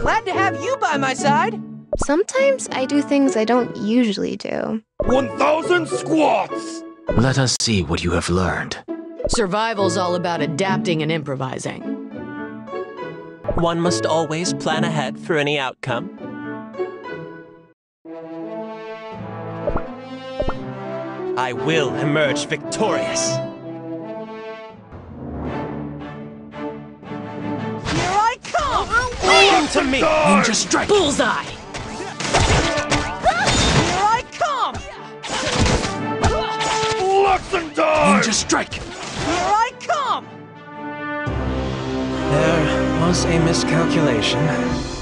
Glad to have you by my side. Sometimes I do things I don't usually do. 1,000 squats! Let us see what you have learned. Survival's all about adapting and improvising. One must always plan ahead for any outcome. I will emerge victorious. To me! Ninja strike! Bullseye! Here I come! Lesson time! Ninja strike! Here I come! There was a miscalculation.